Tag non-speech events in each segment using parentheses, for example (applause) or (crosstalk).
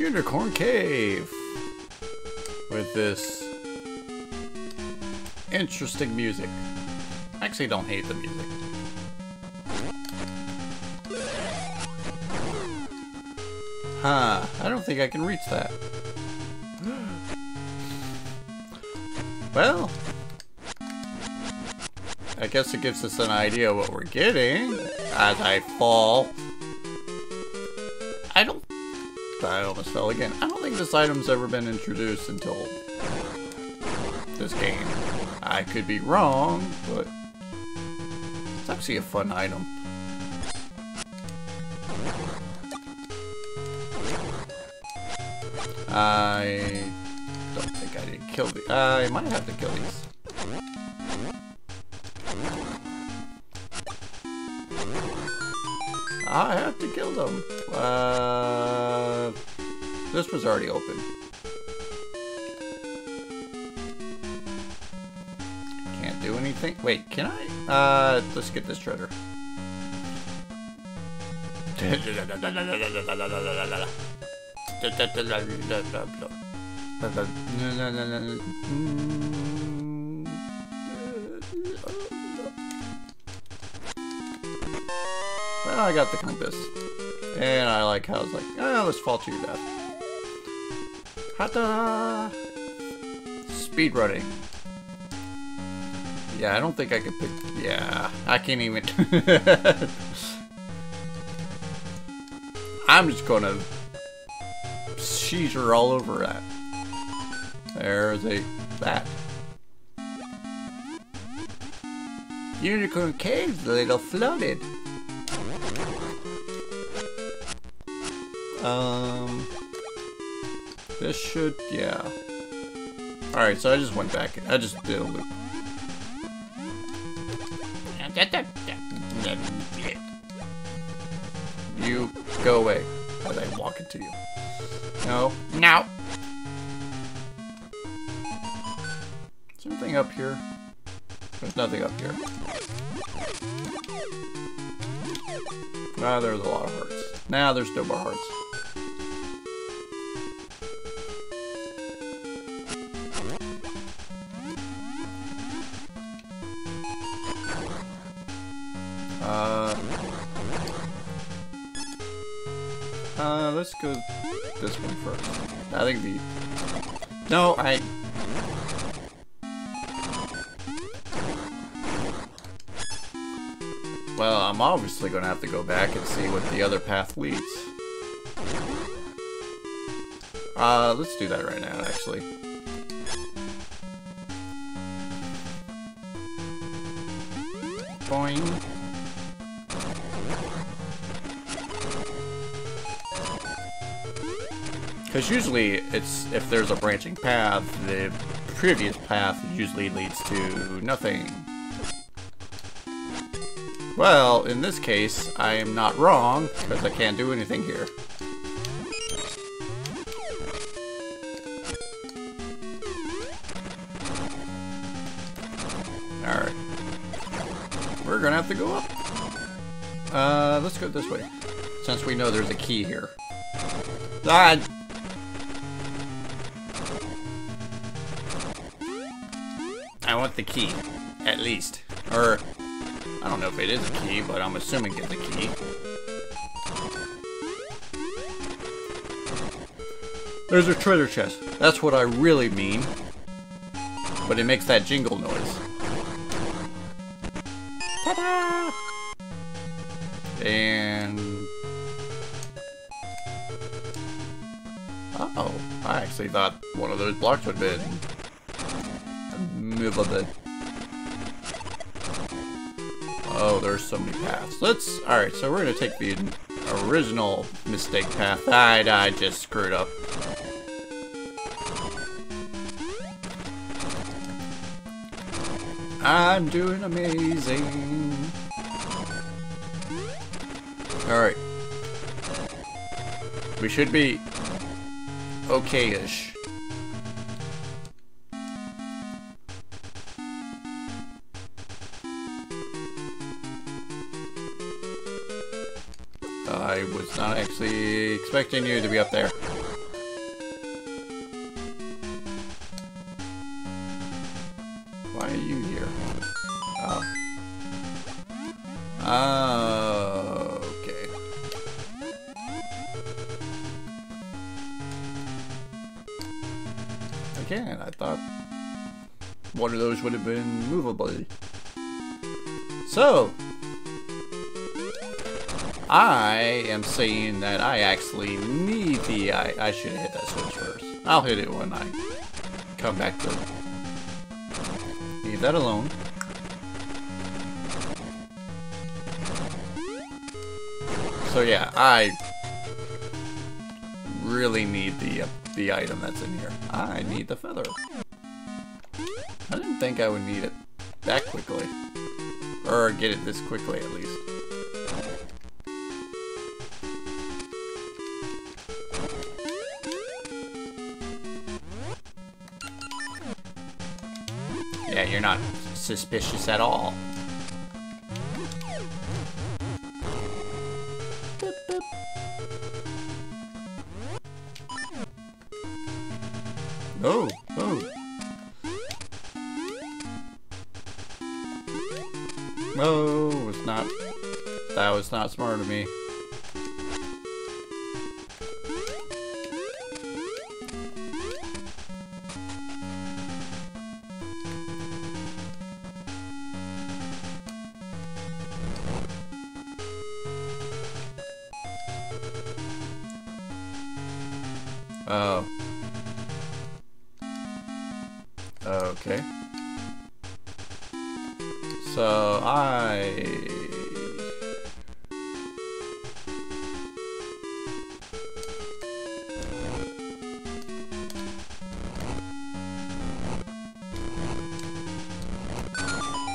Unicorn Cave with this interesting music. I actually don't hate the music. Huh, I don't think I can reach that. (gasps) Well, I guess it gives us an idea what we're getting as I fall. I almost fell again. I don't think this item's ever been introduced until this game. I could be wrong, but it's actually a fun item. I don't think I did kill the. I might have to kill these. I have to kill them. Uh, this was already open. Can't do anything. Wait, can I? Uh, let's get this treasure. Well, I got the compass. And I like how it's like, oh, let's fall to your death. Hata! Speed running. Yeah, I don't think I could pick. Yeah, I can't even. (laughs) I'm just gonna seizure all over that. There's a that. Unicorn Cave's a little flooded. Um, this should, yeah. Alright, so I just went back. I just did a loop. You go away as I walk into you. No. No. Something up here? There's nothing up here. Ah, there's a lot of hearts. Now there's no more hearts. Uh, let's go this one first. I think the... No, I... Well, I'm obviously going to have to go back and see what the other path leads. Uh, let's do that right now, actually. Boing. Because usually, it's if there's a branching path, the previous path usually leads to nothing. Well, in this case, I am not wrong, because I can't do anything here. Alright. We're gonna have to go up. Uh, let's go this way. Since we know there's a key here. Ah! The key. At least. Or, I don't know if it is a key, but I'm assuming it's a key. There's a treasure chest. That's what I really mean. But it makes that jingle noise. Ta-da! And... Uh oh I actually thought one of those blocks would have been... Oh, there's so many paths. Let's... Alright, so we're gonna take the original mistake path. I, I just screwed up. I'm doing amazing. Alright. We should be okay-ish. Not actually expecting you to be up there. Why are you here? Oh. oh okay. Again, I thought one of those would have been movable. So, I am saying that I actually need the... I, I should have hit that switch first. I'll hit it when I come back to... Leave that alone. So yeah, I really need the uh, the item that's in here. I need the feather. I didn't think I would need it that quickly. Or get it this quickly at least. You're not suspicious at all. Oh, oh. No, it's not. That was not smart of me.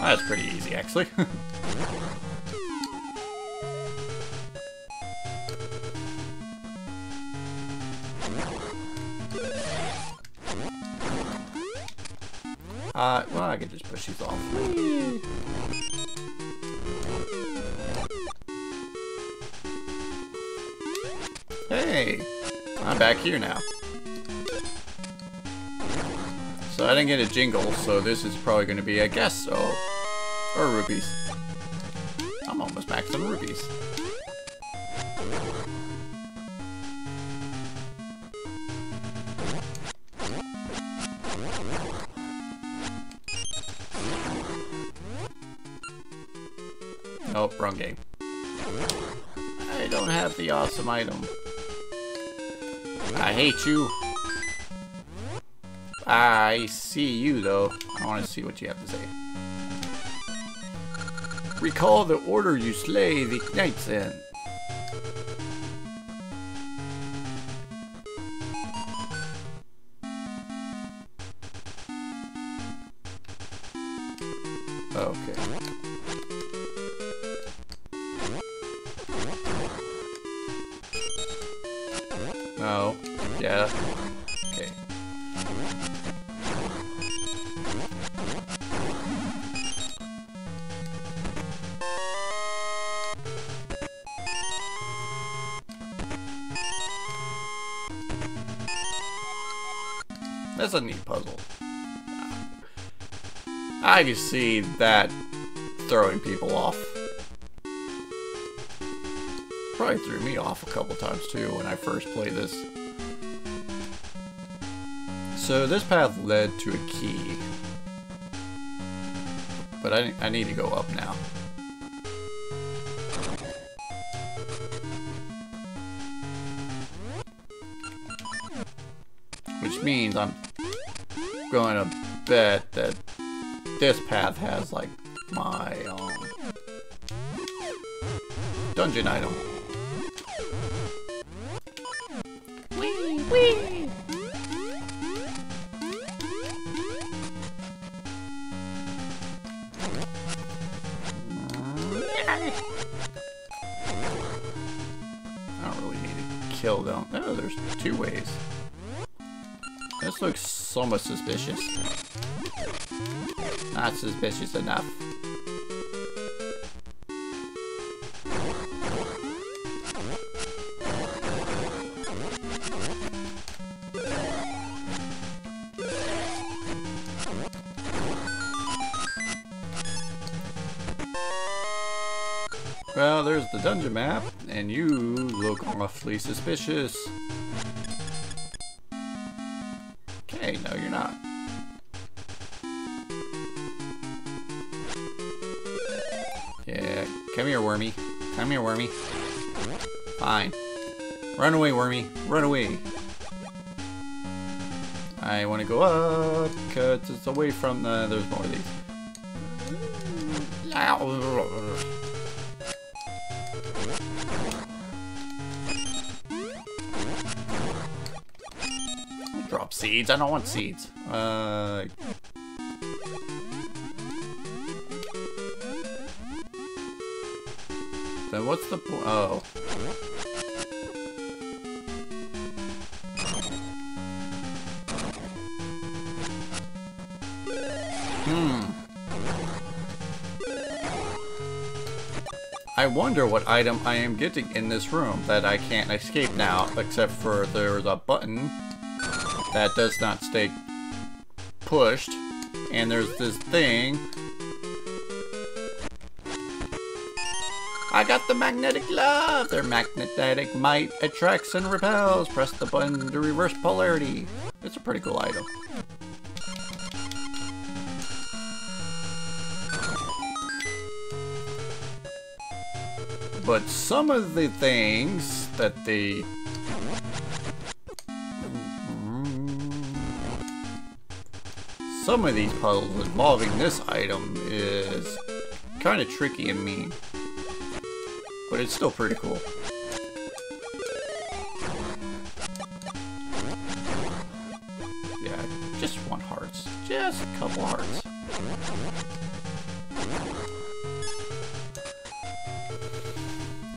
That's pretty easy actually. (laughs) Uh, well, I can just push these off. Hey, I'm back here now. So I didn't get a jingle, so this is probably going to be a guess, so... Or rupees. I'm almost back on rupees. Nope, wrong game. I don't have the awesome item. I hate you. I see you, though. I want to see what you have to say. Recall the order you slay the knights in. That's a neat puzzle. I can see that throwing people off. Probably threw me off a couple times too when I first played this. So this path led to a key. But I, I need to go up now. Which means I'm going to bet that this path has like my um, dungeon item. Wee wee. I don't really need to kill them. Oh, there's two ways. This looks somewhat suspicious. Not suspicious enough. Well, there's the dungeon map, and you look awfully suspicious. Wormy. Fine. Run away, Wormy. Run away. I want to go up, because it's away from the... There's more of these. Drop seeds. I don't want seeds. Uh... What's the point? Oh. Hmm. I wonder what item I am getting in this room that I can't escape now, except for there's a button that does not stay pushed, and there's this thing. I got the magnetic glove! Their magnetic might attracts and repels. Press the button to reverse polarity. It's a pretty cool item. But some of the things that the... Some of these puzzles involving this item is kind of tricky and mean. But it's still pretty cool. Yeah, just one hearts. Just a couple hearts.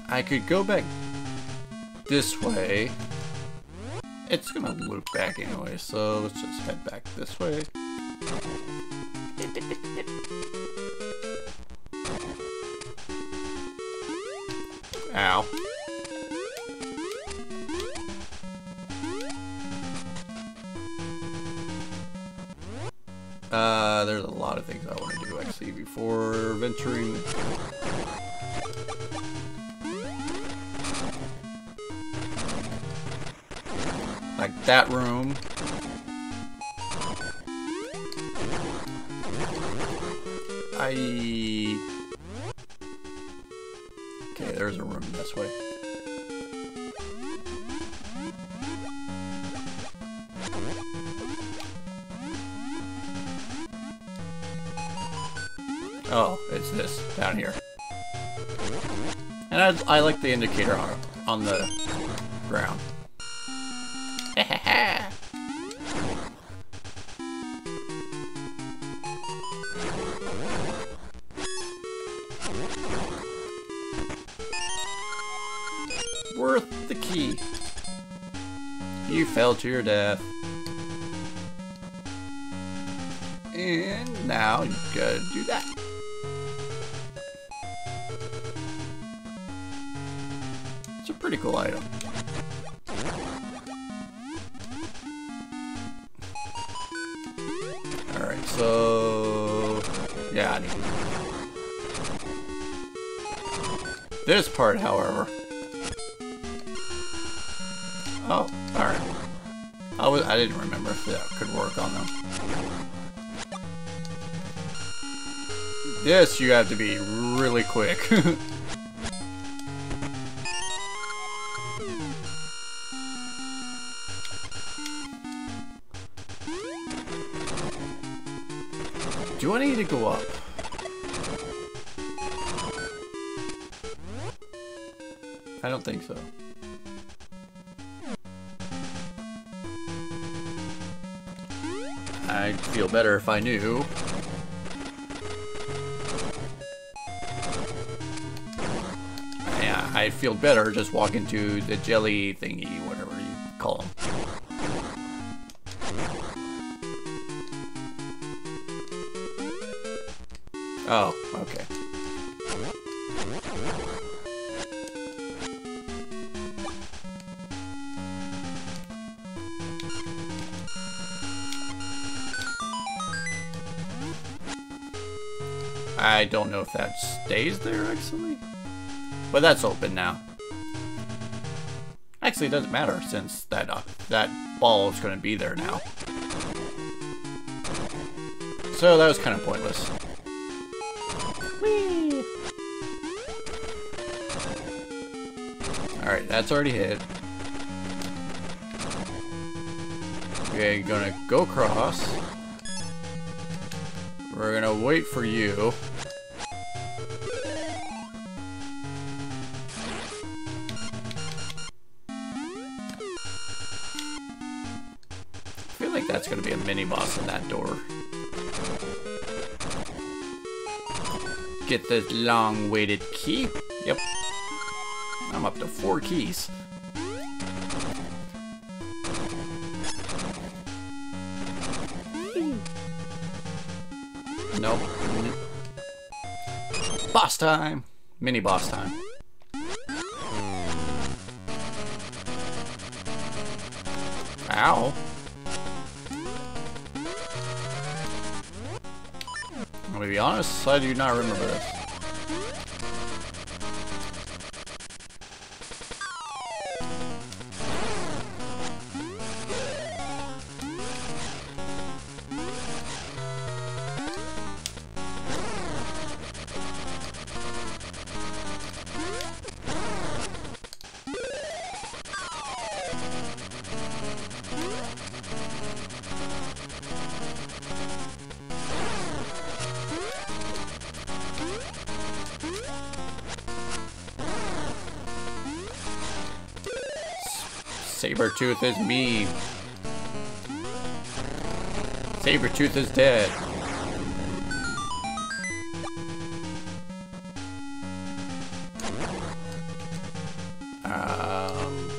I could go back this way. It's gonna loop back anyway, so let's just head back this way. Ow. Uh, there's a lot of things I want to do actually before venturing Like that room. I... room this way. Oh, it's this down here. And I, I like the indicator on, on the ground. (laughs) The key. You fell to your death. And now you gotta do that. It's a pretty cool item. Alright, so... Yeah. This part, however... was, I didn't remember if that could work on them. This you have to be really quick. (laughs) Do I need to go up? I don't think so. I'd feel better if I knew. Yeah, I'd feel better just walking to the jelly thingy, I don't know if that stays there, actually. But that's open now. Actually, it doesn't matter since that uh, that ball is going to be there now. So that was kind of pointless. Whee! Alright, that's already hit. Okay, gonna go across. We're gonna wait for you. Get this long waited key. Yep. I'm up to four keys. Nope. Boss time! Mini boss time. Ow. Honest, I do not remember this. Sabretooth is me. Sabretooth is dead. Um,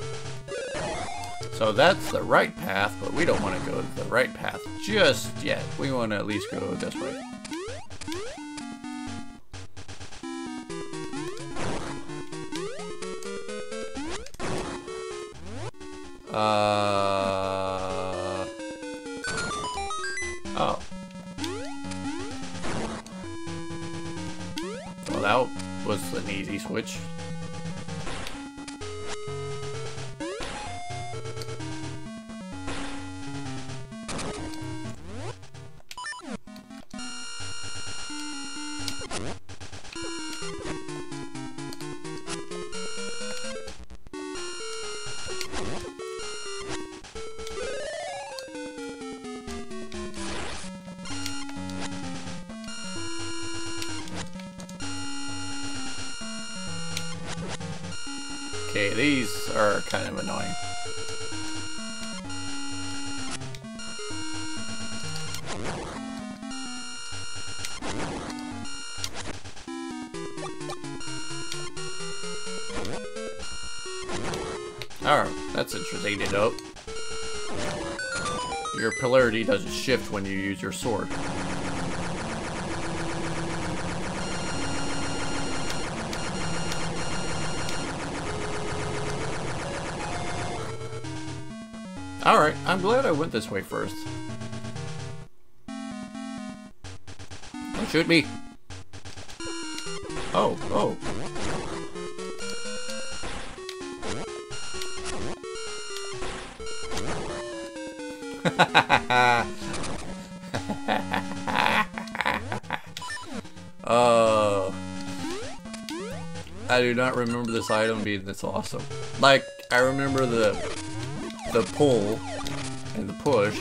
so that's the right path, but we don't want to go the right path just yet. We want to at least go this way. That was an easy switch. Interesting to note. Your polarity doesn't shift when you use your sword. Alright, I'm glad I went this way first. Don't shoot me! Oh, oh. (laughs) Oh. I do not remember this item being this awesome. Like, I remember the the pull and the push.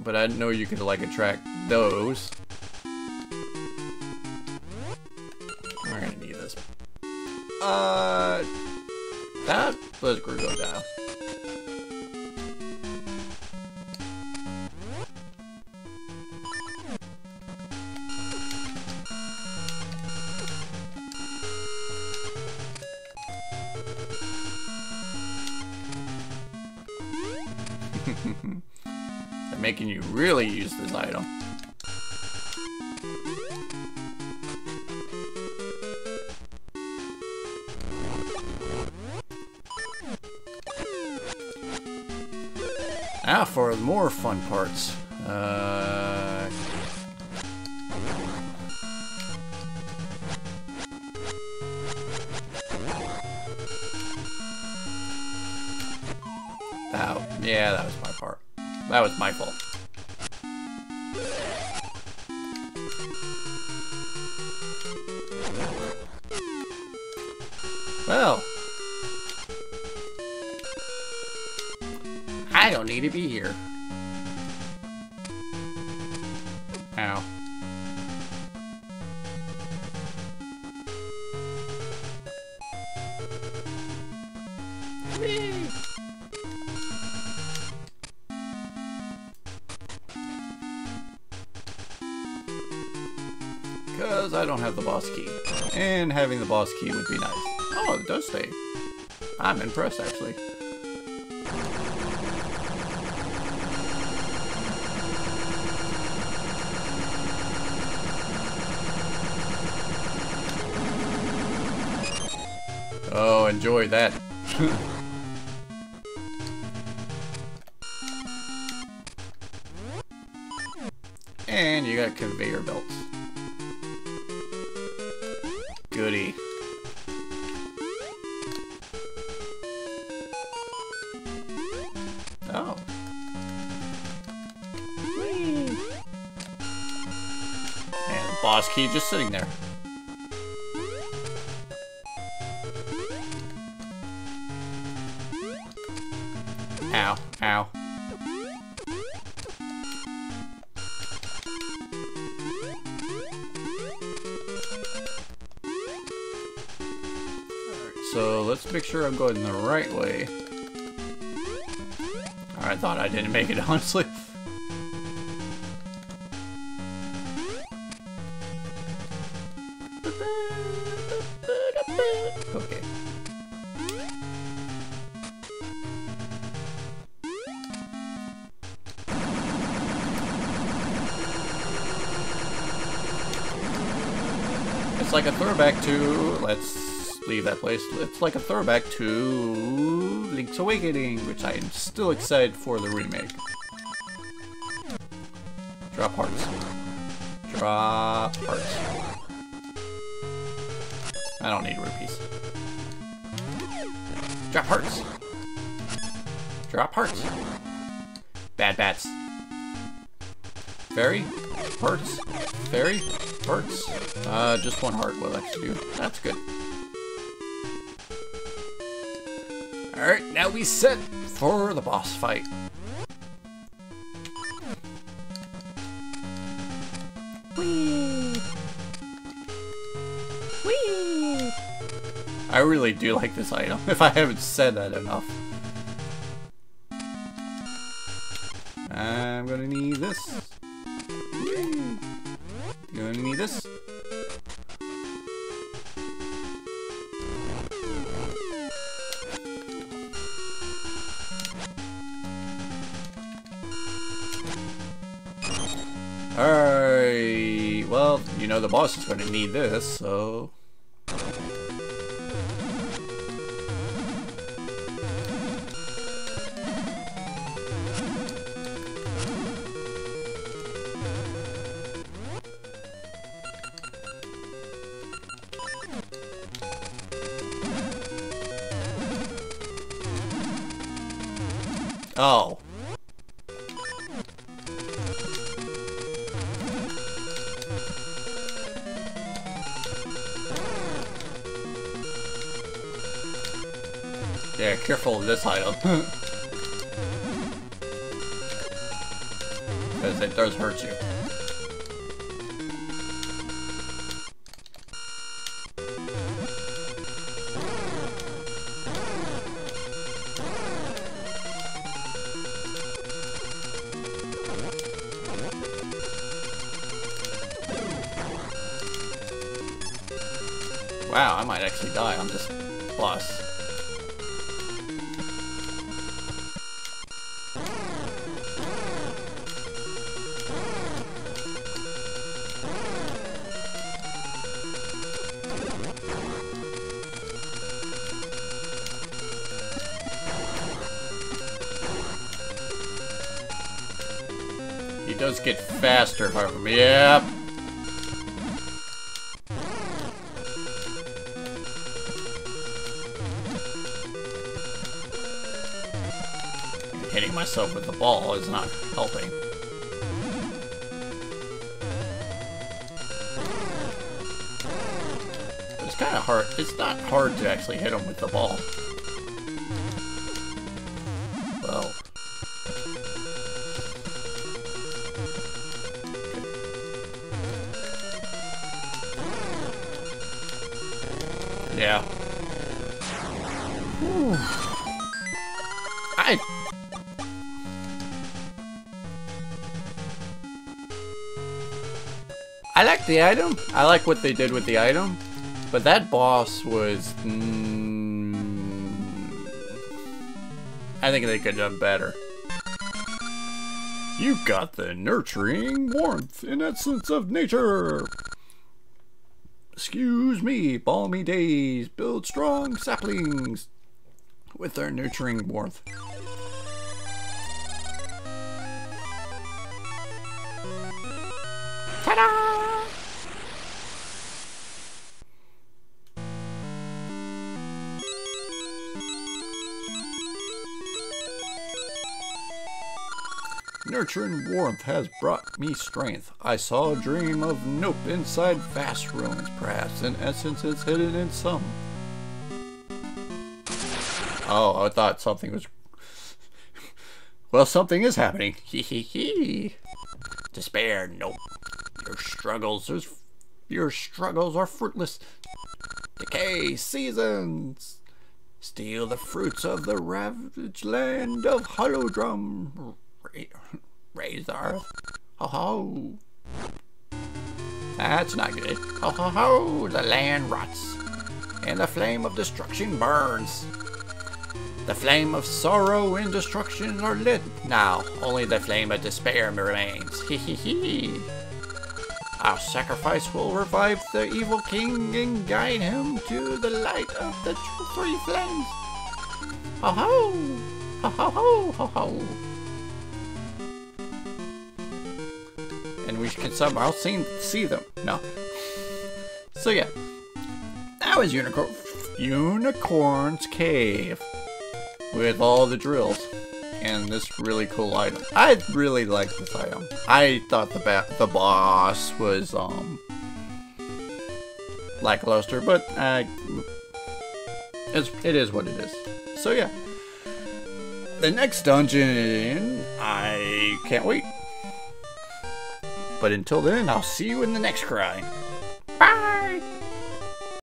But I didn't know you could like attract those. We're gonna need this. Uh, that was Grugo down. really use this item. Now ah, for more fun parts. Uh... Oh, yeah, that was my part. That was my fault. Well. I don't need to be here. Ow. Because I don't have the boss key. And having the boss key would be nice. Oh, it does stay. I'm impressed, actually. Oh, enjoy that. (laughs) and you got conveyor belts. Goody. Key just sitting there. Ow, ow. So let's make sure I'm going the right way. I thought I didn't make it, (laughs) honestly. Throwback to. Let's leave that place. It's like a throwback to Link's Awakening, which I am still excited for the remake. Drop hearts. Drop hearts. I don't need rupees. Drop hearts. Drop hearts. Bad bats. Fairy? Hearts? Fairy? Hearts? Uh, just one heart will actually do. That's good. Alright, now we set for the boss fight. I really do like this item, (laughs) if I haven't said that enough. I'm gonna need this. The boss is gonna need this, so... Oh. Careful of this item. Because it does hurt you. Wow, I might actually die on this boss. Faster, however. Yep. hitting myself with the ball is not helping. It's kind of hard. It's not hard to actually hit him with the ball. Like the item. I like what they did with the item. But that boss was... Mm, I think they could have done better. You've got the nurturing warmth and essence of nature. Excuse me, balmy days build strong saplings with their nurturing warmth. Nurturing warmth has brought me strength. I saw a dream of nope inside vast ruins. Perhaps an essence is hidden in some. Oh, I thought something was... well, something is happening. Hee hee hee. Despair, nope. Your struggles, there's... your struggles are fruitless. Decay, seasons. Steal the fruits of the ravaged land of Holodrum. Raise earth. Ho ho. That's not good. Ho ho ho. The land rots. And the flame of destruction burns. The flame of sorrow and destruction are lit now. Only the flame of despair remains. Hee hee hee. Our sacrifice will revive the evil king and guide him to the light of the three flames. Ho ho! Ho ho ho ho ho! And we can somehow see, see them. No. So yeah. That was Unicorn Unicorn's Cave. With all the drills. And this really cool item. I really like this item. I thought the ba the boss was um lackluster, but uh, it's, it is what it is. So yeah. The next dungeon, I can't wait. But until then, I'll see you in the next cry. Bye!